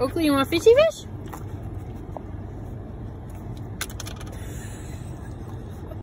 Oakley, you want fishy fish?